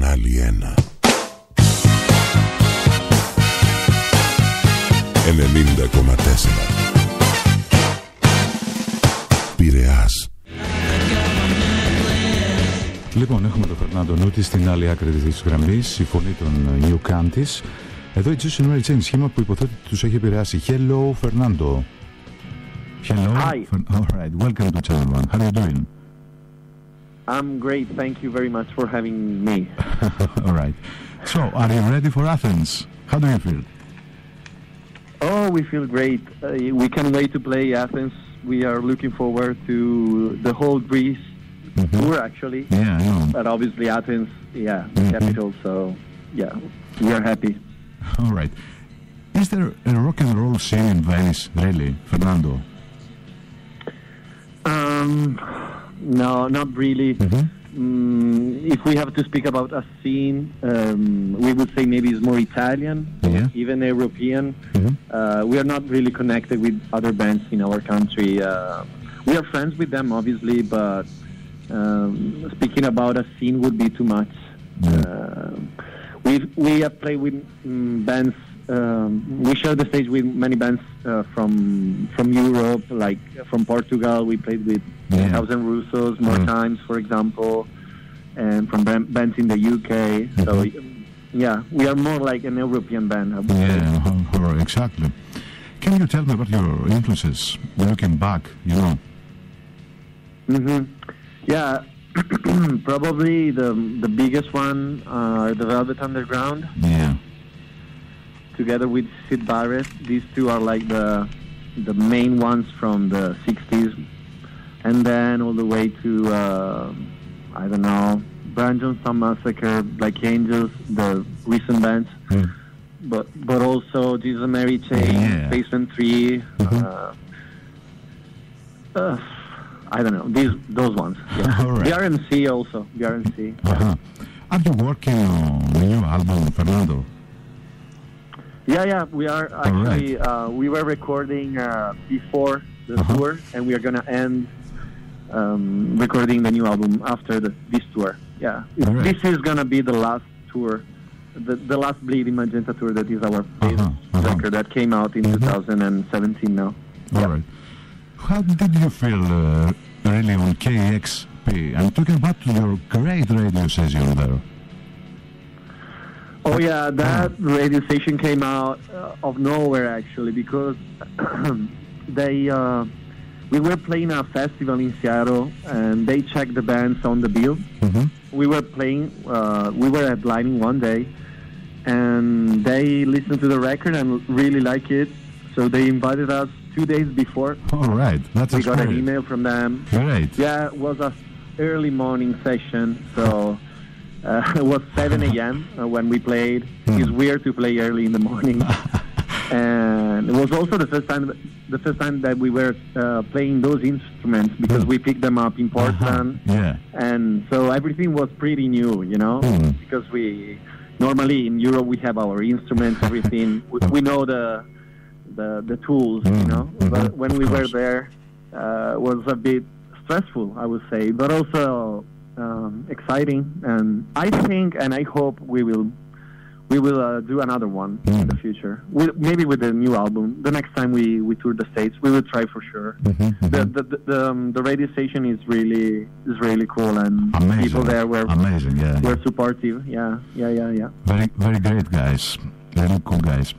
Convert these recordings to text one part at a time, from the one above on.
κανάλι 1. 90,4 Πειραιάς Λοιπόν, έχουμε τον Φερνάντο Νούτη στην άλλη άκρη της γραμμής, η φωνή των New Cantis. Εδώ η Jason Ray Chain, σχήμα που υποθέτει ότι τους έχει επηρεάσει. Hello, Fernando. Hello. Hi. Fer- All right. Welcome to Channel One. How are you doing? I'm great. Thank you very much for having me. All right. So, are you ready for Athens? How do you feel? Oh, we feel great. Uh, we can't wait to play Athens. We are looking forward to the whole Greece tour, actually. Yeah, I know. But obviously, Athens, yeah, the Mhm. capital. So, yeah, we are happy. All right. Is there a rock and roll scene in Venice, really, Fernando? Um, no, not really. Mhm. Mm, if we have to speak about a scene, um, we would say maybe it's more Italian, Yeah. even European. Mhm. Uh, we are not really connected with other bands in our country. Uh, we are friends with them, obviously, but um, speaking about a scene would be too much. Uh, we we have played with mm, bands. Um, we share the stage with many bands uh, from from Europe, like from Portugal. We played with Yeah. Thousand Russos more Mm. times, for example, and from ban- bands in the UK. So yeah, we are more like an European band. I would say. Yeah, ho- ho- exactly. Can you tell me about your influences looking back, you know? hmm Yeah, probably the the biggest one are the Velvet Underground, Yeah. Together with Syd Barrett. These two are like the the main ones from the '60s, and then all the way to uh, I don't know, Brian Jonestown Massacre, Black Angels, the recent bands, Mm. but but also Jesus Mary Chain, Yeah. Spacemen 3 Mhm. uh, uh, I don't know these those ones. Yeah. All right. The RNC also, the RNC. Uh-huh. Are you working on a new album, Fernando? Yeah, yeah, we are actually uh, we were recording uh, before the Uh-huh. tour, and we are gonna end um, recording the new album after the, this tour. Yeah, It- right. this is gonna be the last tour, the, the last Bleeding Magenta tour that is our Uh-huh, uh-huh. record that came out in Mhm. 2017 now. All right. How did you feel uh, really on KEXP? I'm talking about your great radio session there. Oh yeah, that radio station came out uh, of nowhere actually because they uh, we were playing a festival in Seattle and they checked the bands on the bill. Mm-hmm. We were playing, uh, we were headlining one day, and they listened to the record and really liked it. So they invited us two days before. All right. That's We got an email from them. Great. Yeah, it was a early morning session, so uh, it was 7 a.m. uh, when we played. It's weird to play early in the morning, and it was also the first time the first time that we were uh, playing those instruments because we picked them up in Portland, Yeah. and so everything was pretty new, you know, Hmm. because we normally in Europe we have our instruments, everything. we, we know the the the tools, you Mm, know, mhm, but when we were there, uh, was a bit stressful, I would say, but also um, exciting. And I think, and I hope we will, we will uh, do another one in Mm. the future. With, maybe with the new album. The next time we, we tour the states, we will try for sure. Mhm, The mhm. the the, the, um, the radio station is really is really cool, and Amazing. people there were Amazing, yeah. were supportive. Yeah, yeah, yeah, yeah. Very, very great guys. Very cool guys.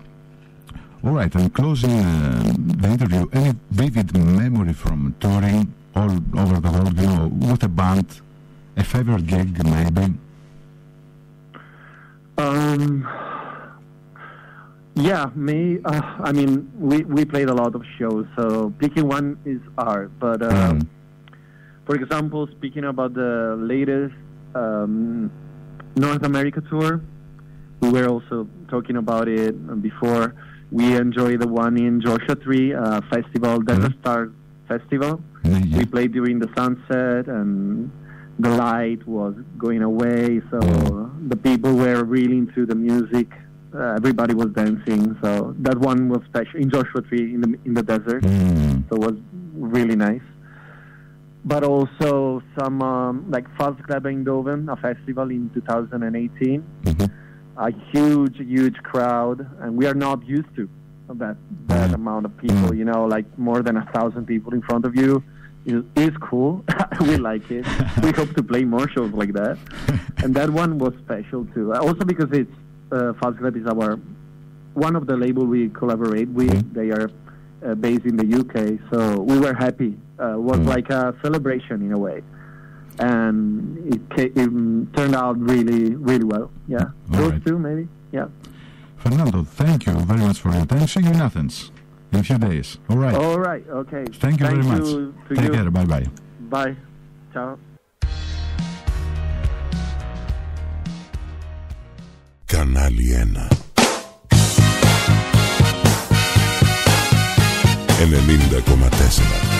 All right, I'm closing uh, the interview. Any vivid memory from touring all over the world, you know, with a band, a favorite gig maybe? Um, yeah, me. Uh, I mean, we we played a lot of shows, so picking one is hard. But um, Mm. for example, speaking about the latest um, North America tour, we were also talking about it before. We enjoyed the one in Joshua Tree uh, Festival, Desert Mhm. Star Festival. Yeah. We played during the sunset, and the light was going away, so the people were really into the music. Uh, everybody was dancing, so that one was special in Joshua Tree in the in the desert. Mm. So it was really nice. but also some um, like Fuzz Club Eindhoven, a festival in 2018. hmm A huge, huge crowd, and we are not used to that that Mm. amount of people. Mm. You know, like more than a thousand people in front of you is, is cool. we like it. we hope to play more shows like that. and that one was special too. Also because it's uh, Fuzz Club is our one of the label we collaborate with. Mhm. They are uh, based in the UK, so we were happy. Uh, it was Mm. like a celebration in a way, and it, ca- it turned out really, really well. Yeah, All those right. two maybe. Yeah. Fernando, thank you very much for your time. See you in Athens in a few days. All right. All right. Okay. Thank you very much. to Take you. care. Bye bye. Bye. Ciao. Κανάλι 1 90,4